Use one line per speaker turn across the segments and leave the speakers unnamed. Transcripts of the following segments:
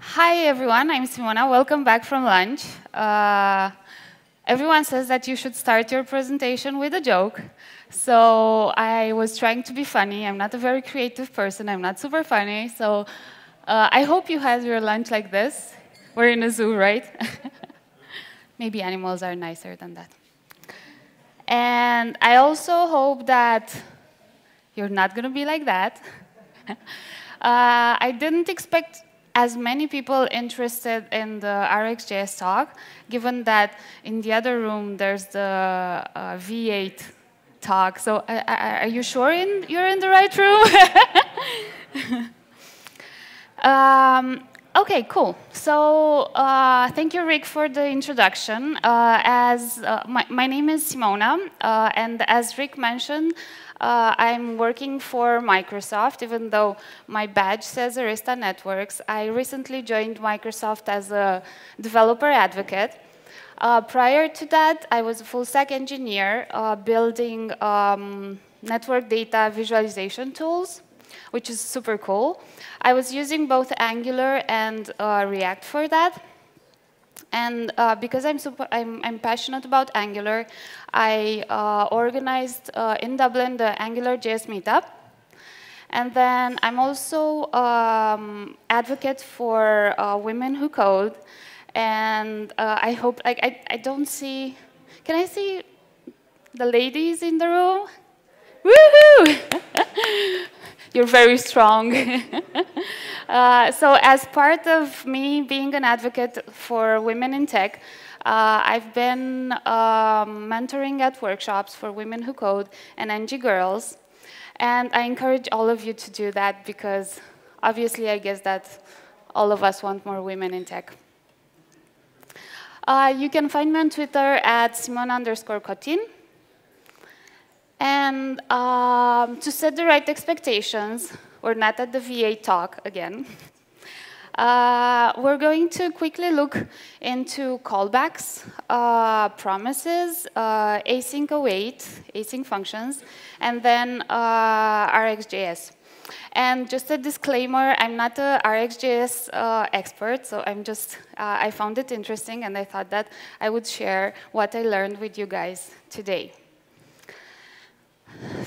Hi, everyone. I'm Simona. Welcome back from lunch. Uh, everyone says that you should start your presentation with a joke. So I was trying to be funny. I'm not a very creative person. I'm not super funny. So uh, I hope you had your lunch like this. We're in a zoo, right? Maybe animals are nicer than that. And I also hope that you're not going to be like that. uh, I didn't expect as many people interested in the RxJS talk, given that in the other room there's the uh, V8 talk. So uh, uh, are you sure in, you're in the right room? um, okay, cool. So uh, thank you, Rick, for the introduction. Uh, as uh, my, my, name is Simona, and as Rick mentioned, uh, I'm working for Microsoft, even though my badge says Arista Networks. I recently joined Microsoft as a developer advocate. Uh, prior to that, I was a full stack engineer uh, building um, network data visualization tools, which is super cool. I was using both Angular and uh, React for that. And uh, because I'm, super, I'm, I'm, passionate about Angular, I uh, organized uh, in Dublin the Angular JS meetup. And then I'm also um, advocate for uh, women who code. And uh, I hope, like, I, I don't see, can I see the ladies in the room? Woohoo! You're very strong. uh, so as part of me being an advocate for women in tech, uh, I've been um, mentoring at workshops for women who code and NG girls. And I encourage all of you to do that because obviously I guess that all of us want more women in tech. Uh, you can find me on Twitter at Simona underscore Cotin. And um, to set the right expectations, we're not at the V8 talk again. Uh, we're going to quickly look into callbacks, uh, promises, uh, async await, async functions, and then uh, RxJS. And just a disclaimer, I'm not a RxJS uh, expert, so I'm just, uh, I found it interesting and I thought that I would share what I learned with you guys today.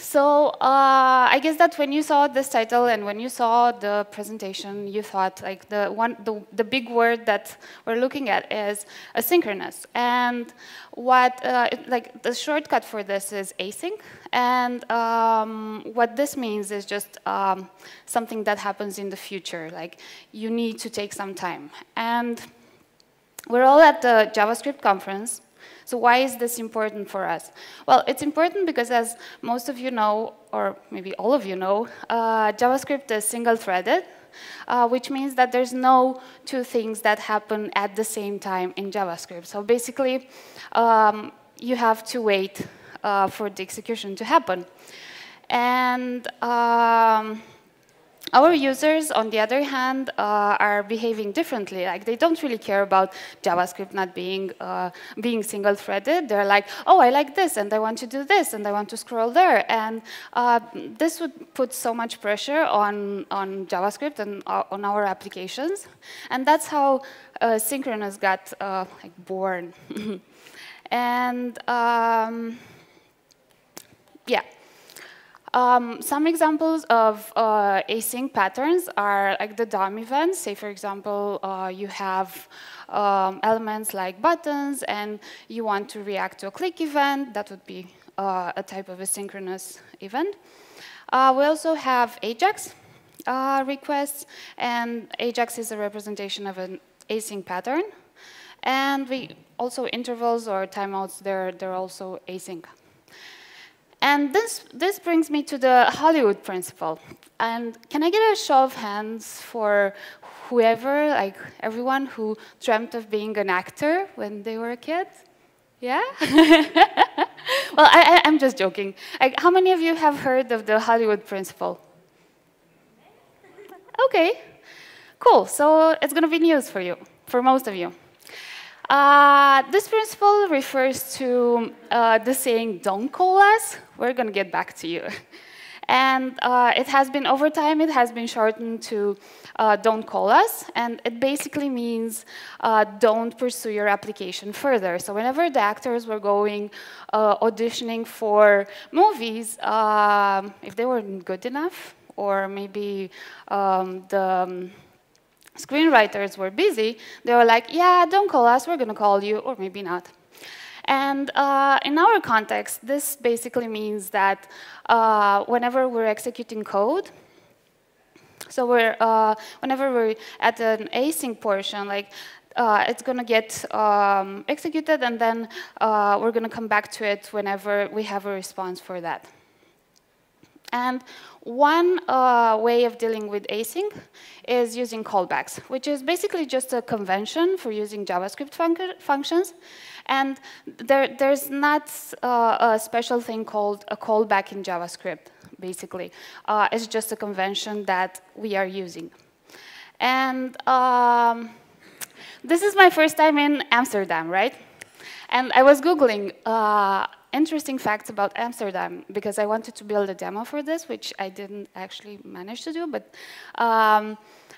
So uh, I guess that when you saw this title and when you saw the presentation, you thought like the one, the, the big word that we're looking at is asynchronous. And what, uh, like the shortcut for this is async. And um, what this means is just um, something that happens in the future. Like you need to take some time. And we're all at the JavaScript conference. So why is this important for us? Well, it's important because as most of you know, or maybe all of you know, uh, JavaScript is single-threaded, uh, which means that there's no two things that happen at the same time in JavaScript. So basically, um, you have to wait uh, for the execution to happen. And um, our users, on the other hand, uh, are behaving differently. Like they don't really care about JavaScript not being uh, being single-threaded. They're like, oh, I like this, and I want to do this, and I want to scroll there. And uh, this would put so much pressure on on JavaScript and uh, on our applications. And that's how uh, synchronous got uh, like born. and um, yeah. Um, some examples of uh, async patterns are like the DOM events. Say, for example, uh, you have um, elements like buttons, and you want to react to a click event. That would be uh, a type of asynchronous event. Uh, we also have AJAX uh, requests, and AJAX is a representation of an async pattern. And we also intervals or timeouts, they're, they're also async. And this, this brings me to the Hollywood principle. And can I get a show of hands for whoever, like everyone who dreamt of being an actor when they were a kid? Yeah? well, I, am just joking. Like, how many of you have heard of the Hollywood principle? Okay, cool. So it's going to be news for you, for most of you. Uh, this principle refers to uh, the saying, don't call us, we're going to get back to you. And uh, it has been, over time, it has been shortened to uh, don't call us. And it basically means uh, don't pursue your application further. So whenever the actors were going auditioning for movies, um, if they weren't good enough, or maybe um, the um, screenwriters were busy, they were like, yeah, don't call us, we're going to call you, or maybe not. And uh, in our context, this basically means that uh, whenever we're executing code, so we're, uh, whenever we're at an async portion, like uh, it's going to get um, executed, and then uh, we're going to come back to it whenever we have a response for that. And one uh, way of dealing with async is using callbacks, which is basically just a convention for using JavaScript fun functions. And there, there's not uh, a special thing called a callback in JavaScript, basically. Uh, it's just a convention that we are using. And um, this is my first time in Amsterdam, right? And I was Googling uh, interesting facts about Amsterdam because I wanted to build a demo for this, which I didn't actually manage to do. But um,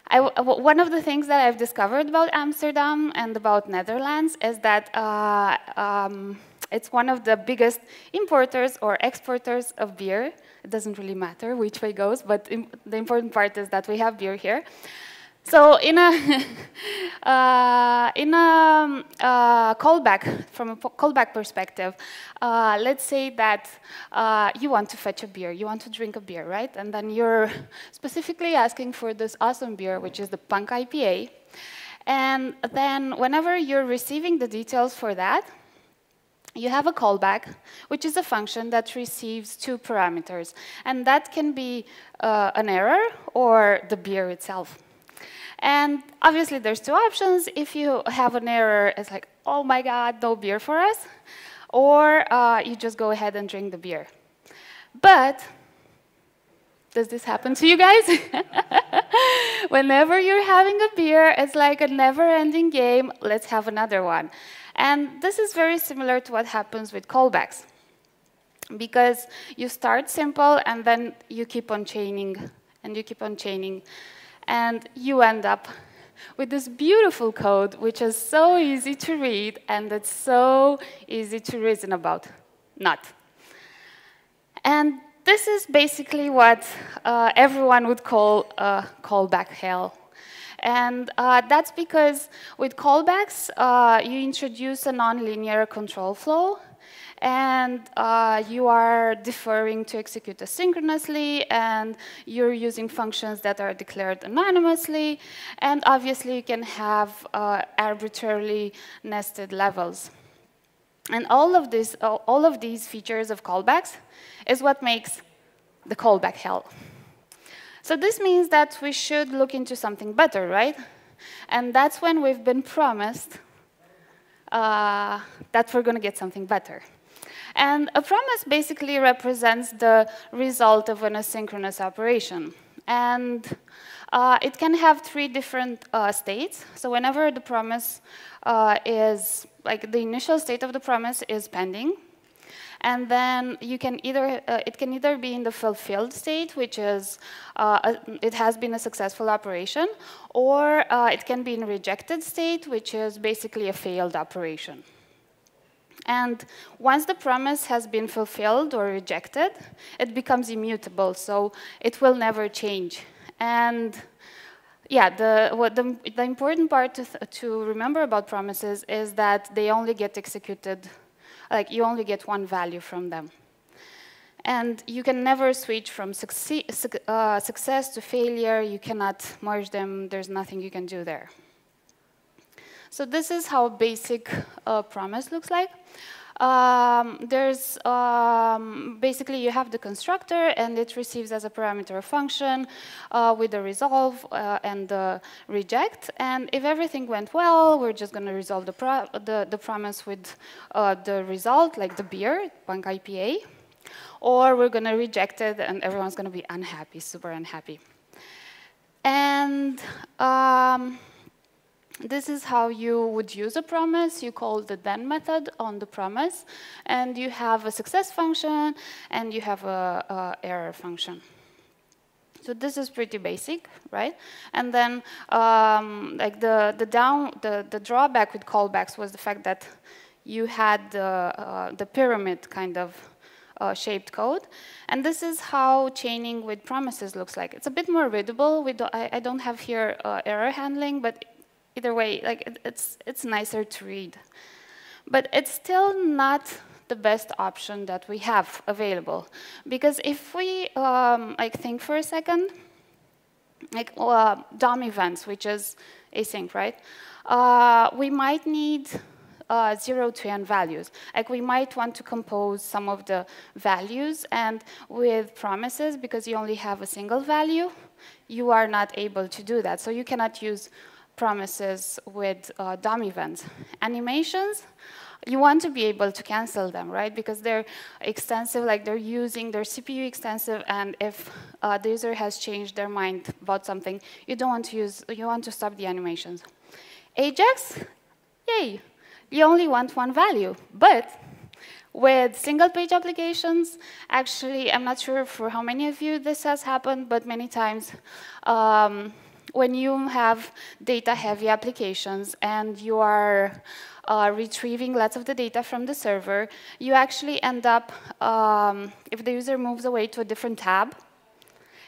one of the things that I've discovered about Amsterdam and about Netherlands is that uh, um, it's one of the biggest importers or exporters of beer. It doesn't really matter which way goes, but the important part is that we have beer here. So in a, uh, in a uh, callback, from a callback perspective, uh, let's say that uh, you want to fetch a beer, you want to drink a beer, right? And then you're specifically asking for this awesome beer, which is the Punk IPA. And then whenever you're receiving the details for that, you have a callback, which is a function that receives two parameters. And that can be uh, an error or the beer itself. And obviously, there's two options. If you have an error, it's like, oh my God, no beer for us. Or uh, you just go ahead and drink the beer. But does this happen to you guys? Whenever you're having a beer, it's like a never-ending game. Let's have another one. And this is very similar to what happens with callbacks. Because you start simple, and then you keep on chaining, and you keep on chaining and you end up with this beautiful code, which is so easy to read and it's so easy to reason about. Not. And this is basically what uh, everyone would call uh, callback hell. And uh, that's because with callbacks, uh, you introduce a nonlinear control flow and uh, you are deferring to execute asynchronously, and you're using functions that are declared anonymously, and obviously you can have uh, arbitrarily nested levels. And all of, this, all of these features of callbacks is what makes the callback hell. So this means that we should look into something better, right? And that's when we've been promised uh, that we're going to get something better. And a promise basically represents the result of an asynchronous operation. And uh, it can have three different uh, states. So whenever the promise uh, is, like the initial state of the promise is pending, and then you can either, uh, it can either be in the fulfilled state, which is, uh, a, it has been a successful operation, or uh, it can be in rejected state, which is basically a failed operation. And once the promise has been fulfilled or rejected, it becomes immutable, so it will never change. And yeah, the, what the, the important part to, to remember about promises is that they only get executed, like you only get one value from them. And you can never switch from succe uh, success to failure. You cannot merge them. There's nothing you can do there. So this is how basic uh, promise looks like. Um, there's um, basically you have the constructor and it receives as a parameter a function uh, with the resolve uh, and the reject. And if everything went well, we're just going to resolve the, pro the, the, promise with uh, the result, like the beer, Punk IPA. Or we're going to reject it and everyone's going to be unhappy, super unhappy. And um, this is how you would use a promise. You call the then method on the promise, and you have a success function, and you have a, a error function. So this is pretty basic, right? And then um, like the, the, down, the, the drawback with callbacks was the fact that you had the, uh, the pyramid kind of uh, shaped code. And this is how chaining with promises looks like. It's a bit more readable. We do, I, I don't have here uh, error handling, but either way, like it, it's, it's nicer to read. But it's still not the best option that we have available. Because if we um, like think for a second, like uh, DOM events, which is async, right? Uh, we might need uh, zero to n values. Like we might want to compose some of the values and with promises, because you only have a single value, you are not able to do that. So you cannot use promises with uh, DOM events. Animations, you want to be able to cancel them, right? Because they're extensive, like they're using, their CPU extensive, and if uh, the user has changed their mind about something, you don't want to use, you want to stop the animations. Ajax, yay, you only want one value, but with single page applications, actually, I'm not sure for how many of you this has happened, but many times, um, when you have data-heavy applications and you are uh, retrieving lots of the data from the server, you actually end up, um, if the user moves away to a different tab,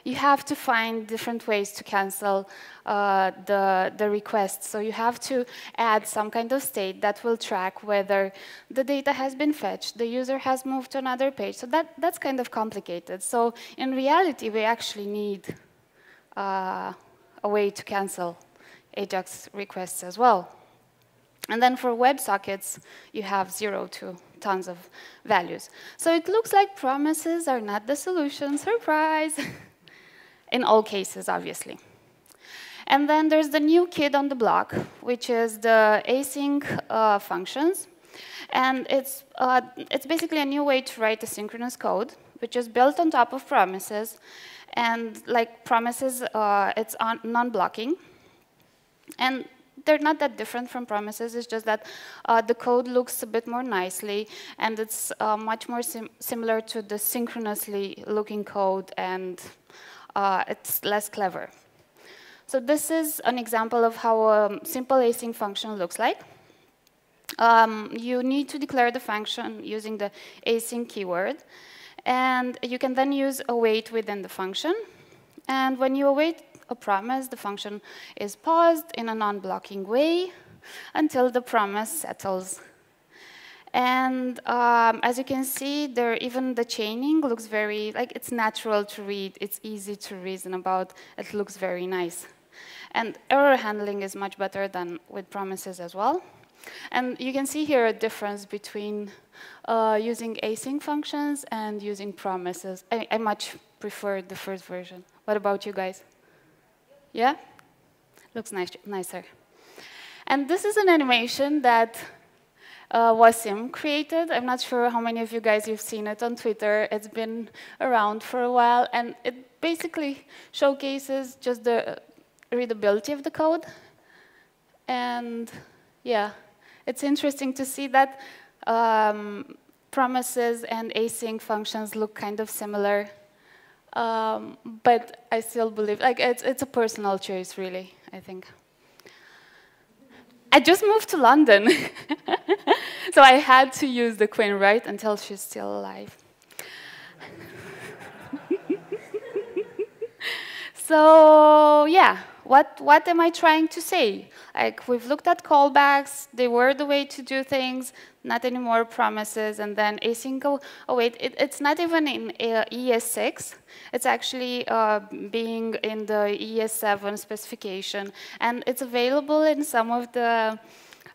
you have to find different ways to cancel uh, the, the request. So you have to add some kind of state that will track whether the data has been fetched, the user has moved to another page. So that, that's kind of complicated. So in reality, we actually need uh, a way to cancel AJAX requests as well. And then for WebSockets, you have zero to tons of values. So it looks like promises are not the solution, surprise, in all cases, obviously. And then there's the new kid on the block, which is the async uh, functions. And it's, uh, it's basically a new way to write asynchronous code, which is built on top of promises. And like promises, uh, it's non-blocking. And they're not that different from promises. It's just that uh, the code looks a bit more nicely, and it's uh, much more sim similar to the synchronously looking code, and uh, it's less clever. So this is an example of how a simple async function looks like. Um, you need to declare the function using the async keyword. And you can then use await within the function. And when you await a promise, the function is paused in a non-blocking way until the promise settles. And um, as you can see, there even the chaining looks very, like it's natural to read, it's easy to reason about, it looks very nice. And error handling is much better than with promises as well. And you can see here a difference between uh, using async functions and using promises. I, I much prefer the first version. What about you guys? Yeah? Looks nice, nicer. And this is an animation that uh, Wassim created. I'm not sure how many of you guys have seen it on Twitter. It's been around for a while, and it basically showcases just the readability of the code. And yeah, it's interesting to see that um, promises and async functions look kind of similar um, but I still believe, like, it's, it's a personal choice, really, I think. I just moved to London, so I had to use the Queen, right, until she's still alive. so, yeah, what, what am I trying to say? Like, we've looked at callbacks, they were the way to do things, not anymore promises, and then async await. It, it's not even in uh, ES6, it's actually uh, being in the ES7 specification, and it's available in some of the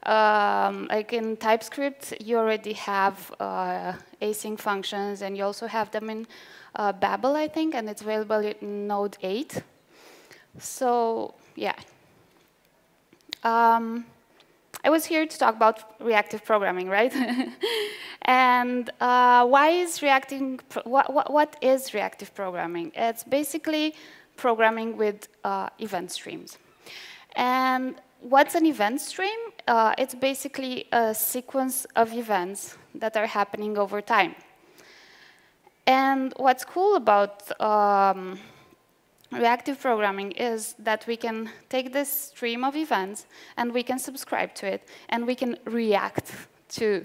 um, like in TypeScript, you already have uh, async functions, and you also have them in uh, Babel, I think, and it's available in Node 8. So, yeah. Um, I was here to talk about reactive programming, right? and uh, why is reacting, what, what, what is reactive programming? It's basically programming with uh, event streams. And what's an event stream? Uh, it's basically a sequence of events that are happening over time. And what's cool about um, reactive programming is that we can take this stream of events and we can subscribe to it and we can react to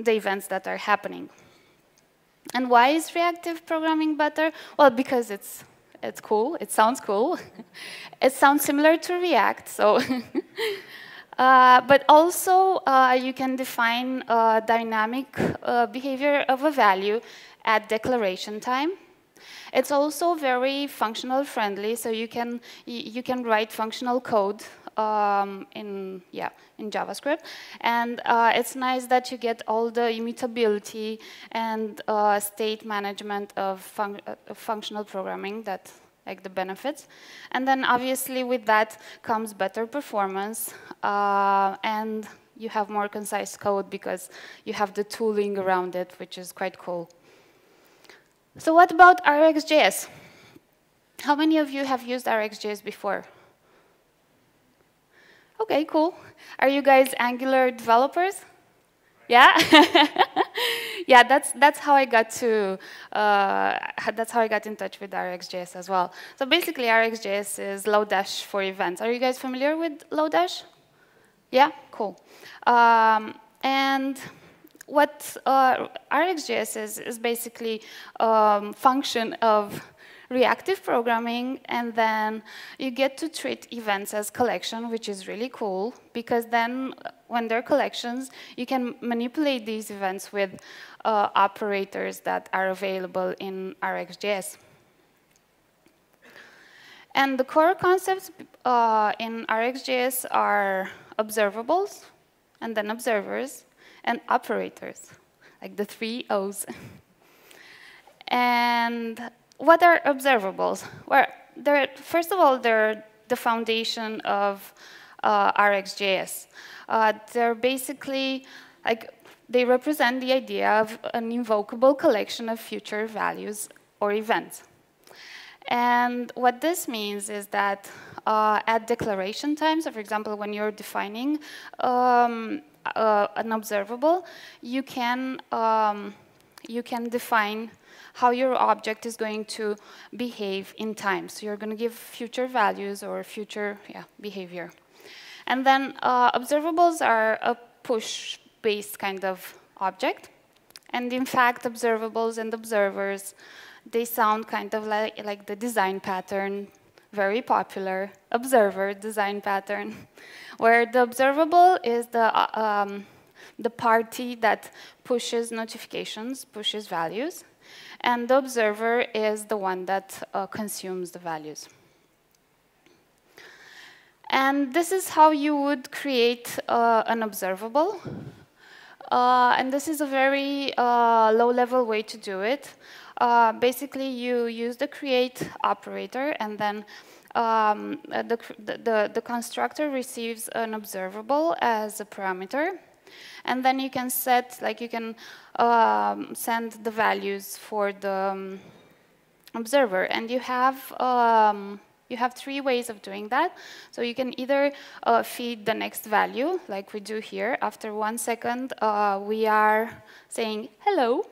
the events that are happening. And why is reactive programming better? Well, because it's it's cool. It sounds cool. it sounds similar to React, so. uh, but also, uh, you can define a dynamic uh, behavior of a value at declaration time. It's also very functional friendly, so you can you can write functional code um, in yeah in JavaScript, and uh, it's nice that you get all the immutability and uh, state management of, fun uh, functional programming that like the benefits, and then obviously with that comes better performance uh, and you have more concise code because you have the tooling around it, which is quite cool. So what about RxJS? How many of you have used RxJS before? Okay, cool. Are you guys Angular developers? Yeah? yeah, that's, that's how I got to, uh, that's how I got in touch with RxJS as well. So basically RxJS is Lodash for events. Are you guys familiar with Lodash? Yeah, cool. Um, and what uh, RxJS is, is basically um, function of reactive programming, and then you get to treat events as collection, which is really cool, because then when they're collections, you can manipulate these events with uh, operators that are available in RxJS. And the core concepts uh, in RxJS are observables, and then observers, and operators, like the three O's. and what are observables? Well, first of all, they're the foundation of uh, RxJS. Uh, they're basically like they represent the idea of an invocable collection of future values or events. And what this means is that uh, at declaration time, so for example, when you're defining um, uh, an observable, you can, um, you can define how your object is going to behave in time. So you're going to give future values or future yeah, behavior. And then uh, observables are a push-based kind of object. And in fact, observables and observers, they sound kind of like, like the design pattern, very popular, observer design pattern, where the observable is the, uh, um, the party that pushes notifications, pushes values, and the observer is the one that uh, consumes the values. And this is how you would create uh, an observable. Uh, and this is a very uh, low-level way to do it. Uh, basically, you use the create operator, and then um, the, the, the constructor receives an observable as a parameter. And then you can set, like you can um, send the values for the um, observer. And you have, um, you have three ways of doing that. So you can either uh, feed the next value, like we do here. After one second, uh, we are saying hello.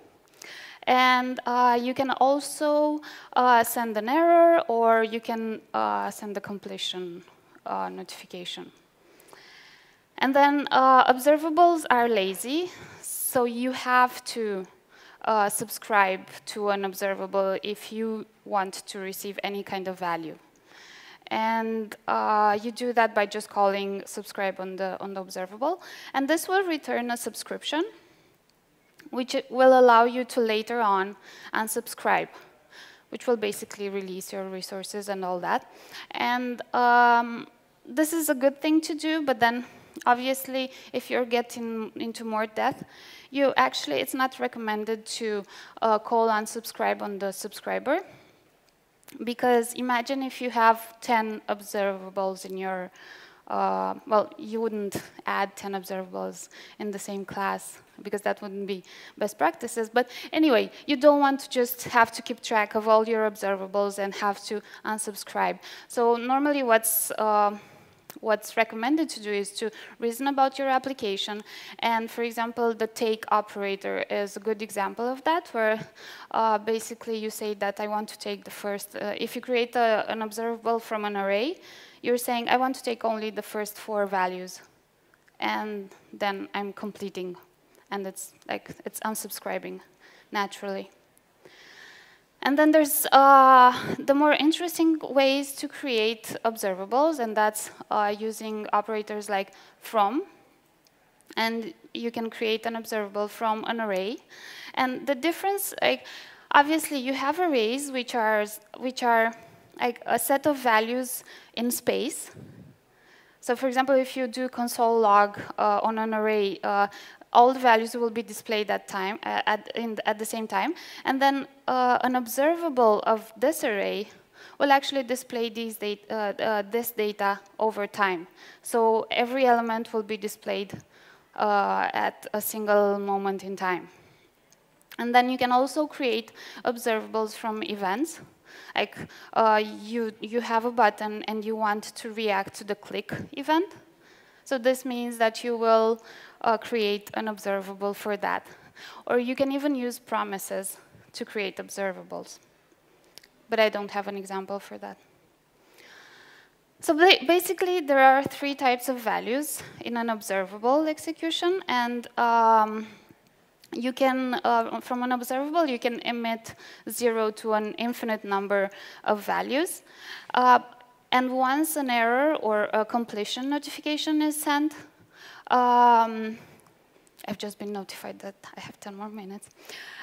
And uh, you can also uh, send an error, or you can uh, send the completion uh, notification. And then uh, observables are lazy, so you have to uh, subscribe to an observable if you want to receive any kind of value. And you do that by just calling subscribe on the, on the observable. And this will return a subscription, which will allow you to later on unsubscribe, which will basically release your resources and all that. And um, this is a good thing to do, but then Obviously, if you're getting into more depth, you actually, it's not recommended to uh, call unsubscribe on the subscriber. Because imagine if you have 10 observables in your, uh, well, you wouldn't add 10 observables in the same class because that wouldn't be best practices. But anyway, you don't want to just have to keep track of all your observables and have to unsubscribe. So normally what's, uh, what's recommended to do is to reason about your application. And for example, the take operator is a good example of that, where uh, basically you say that I want to take the first, uh, if you create a, an observable from an array, you're saying I want to take only the first four values. And then I'm completing. And it's like, it's unsubscribing naturally. And then there's uh, the more interesting ways to create observables, and that's uh, using operators like from. And you can create an observable from an array. And the difference, like, obviously you have arrays which are, which are like a set of values in space. So for example, if you do console log uh, on an array, uh, all the values will be displayed at time uh, at, in, at the same time, and then uh, an observable of this array will actually display these data, uh, uh, this data over time. So every element will be displayed at a single moment in time. And then you can also create observables from events. Like uh, you, you have a button and you want to react to the click event. So this means that you will uh, create an observable for that. Or you can even use promises to create observables. But I don't have an example for that. So basically, there are three types of values in an observable execution, and um, you can, uh, from an observable, you can emit zero to an infinite number of values. Uh, and once an error or a completion notification is sent, um, I've just been notified that I have 10 more minutes.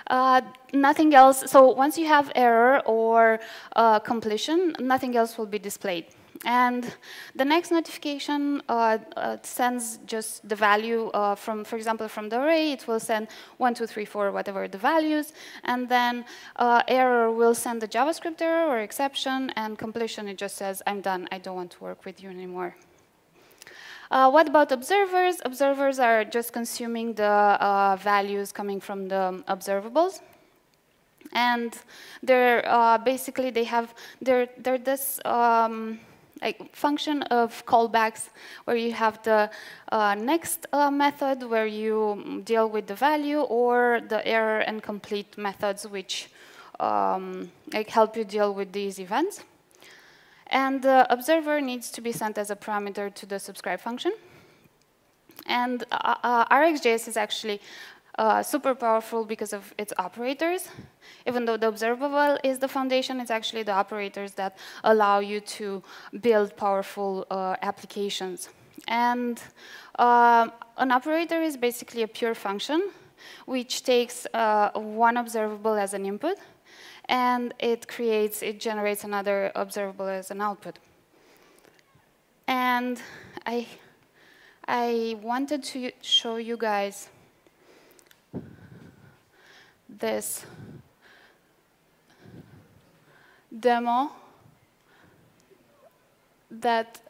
Uh, nothing else, so once you have error or uh, completion, nothing else will be displayed. And the next notification uh, uh, sends just the value uh, from, for example, from the array, it will send 1, 2, 3, 4, whatever the values, and then uh, error will send the JavaScript error or exception, and completion, it just says, I'm done, I don't want to work with you anymore. Uh, what about observers? Observers are just consuming the uh, values coming from the observables. And they're uh, basically, they have, they're, they're this um, like function of callbacks where you have the uh, next uh, method where you deal with the value or the error and complete methods which um, like help you deal with these events. And the observer needs to be sent as a parameter to the subscribe function. And uh, uh, RxJS is actually uh, super powerful because of its operators. Even though the observable is the foundation, it's actually the operators that allow you to build powerful uh, applications. And uh, an operator is basically a pure function which takes uh, one observable as an input and it creates, it generates another observable as an output. And I, I wanted to show you guys this demo that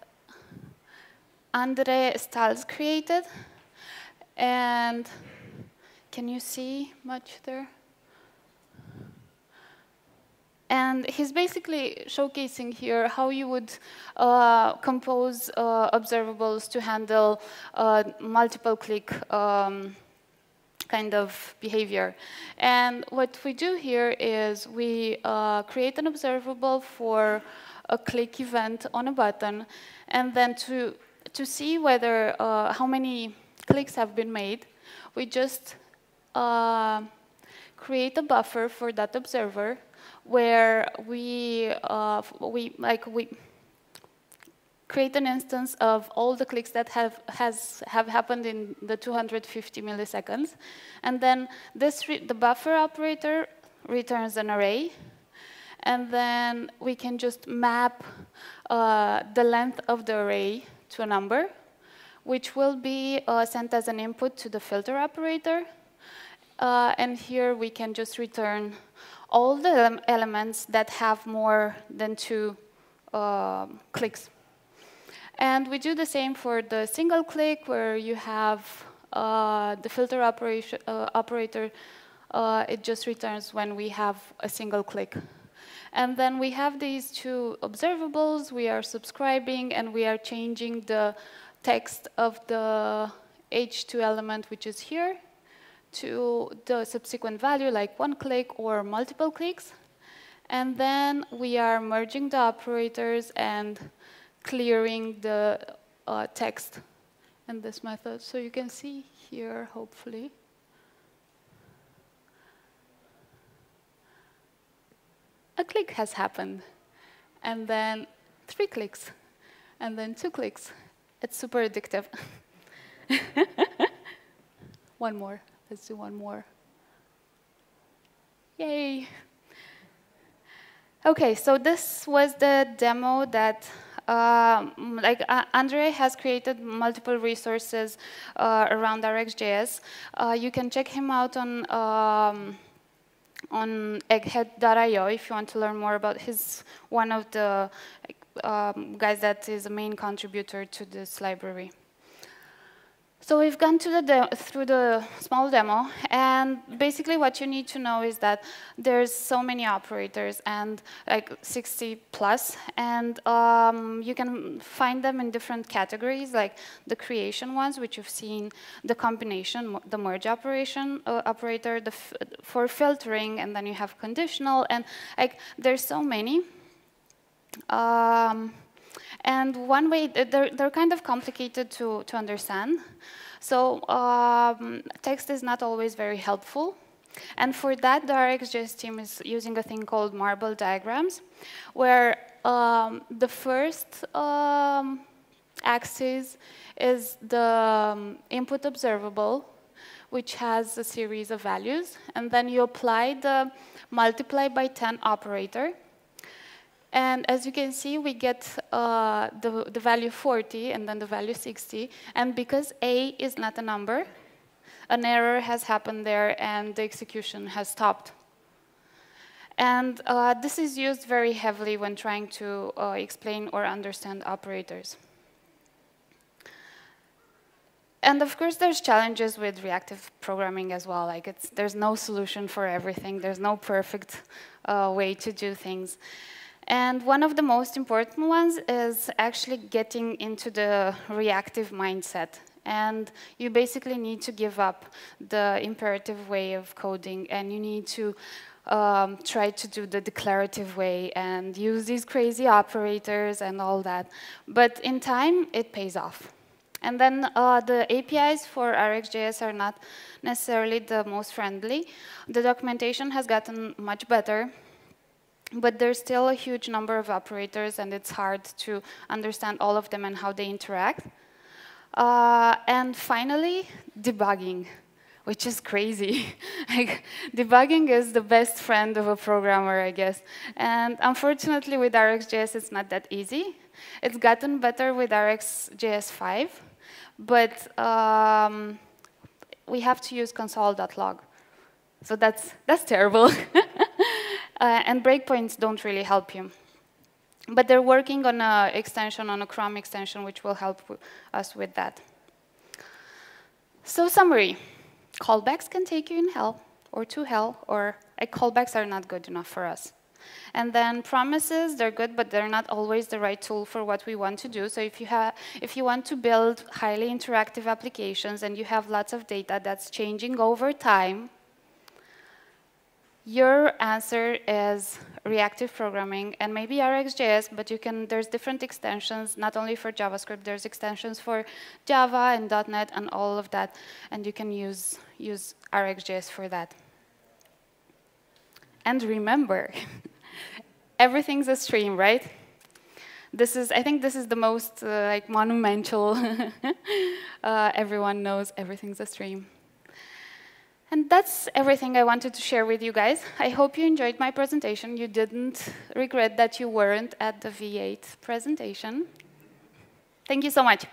Andre Staltz created. And can you see much there? And he's basically showcasing here how you would uh, compose uh, observables to handle uh, multiple click um, kind of behavior. And what we do here is we uh, create an observable for a click event on a button, and then to, to see whether uh, how many clicks have been made, we just uh, create a buffer for that observer where we, uh, we, like we create an instance of all the clicks that have, has, have happened in the 250 milliseconds. And then this the buffer operator returns an array. And then we can just map uh, the length of the array to a number, which will be uh, sent as an input to the filter operator. Uh, and here we can just return all the elements that have more than two uh, clicks. And we do the same for the single click, where you have uh, the filter operation, uh, operator. Uh, it just returns when we have a single click. And then we have these two observables. We are subscribing, and we are changing the text of the H2 element, which is here, to the subsequent value, like one click or multiple clicks. And then we are merging the operators and clearing the uh, text in this method. So you can see here, hopefully. A click has happened. And then three clicks. And then two clicks. It's super addictive. one more. Let's do one more. Yay. OK, so this was the demo that um, like uh, Andre has created multiple resources uh, around RxJS. Uh, you can check him out on um, on egghead.io if you want to learn more about his one of the um, guys that is a main contributor to this library. So we've gone the through the small demo, and basically what you need to know is that there's so many operators, and like 60 plus, and um, you can find them in different categories, like the creation ones, which you've seen, the combination, the merge operation uh, operator, the for filtering, and then you have conditional, and like there's so many. Um, and one way, they're, they're kind of complicated to, to understand. So um, text is not always very helpful. And for that, the RxJS team is using a thing called marble diagrams, where um, the first um, axis is the um, input observable, which has a series of values. And then you apply the multiply by 10 operator. And as you can see, we get uh, the, the value 40 and then the value 60. And because A is not a number, an error has happened there and the execution has stopped. And uh, this is used very heavily when trying to uh, explain or understand operators. And of course, there's challenges with reactive programming as well. Like, there's no solution for everything. There's no perfect uh, way to do things. And one of the most important ones is actually getting into the reactive mindset. And you basically need to give up the imperative way of coding, and you need to um, try to do the declarative way and use these crazy operators and all that. But in time, it pays off. And then uh, the APIs for RxJS are not necessarily the most friendly. The documentation has gotten much better but there's still a huge number of operators, and it's hard to understand all of them and how they interact. Uh, and finally, debugging, which is crazy. like, debugging is the best friend of a programmer, I guess. And unfortunately, with RxJS, it's not that easy. It's gotten better with RxJS 5, but um, we have to use console.log. So that's, that's terrible. Uh, and breakpoints don't really help you. But they're working on an extension, on a Chrome extension, which will help us with that. So summary, callbacks can take you in hell, or to hell, or uh, callbacks are not good enough for us. And then promises, they're good, but they're not always the right tool for what we want to do. So if you, if you want to build highly interactive applications and you have lots of data that's changing over time, your answer is reactive programming and maybe RxJS, but you can, there's different extensions, not only for JavaScript, there's extensions for Java and .NET and all of that, and you can use, use RxJS for that. And remember, everything's a stream, right? This is, I think this is the most uh, like monumental, uh, everyone knows everything's a stream. And that's everything I wanted to share with you guys. I hope you enjoyed my presentation. You didn't regret that you weren't at the V8 presentation. Thank you so much.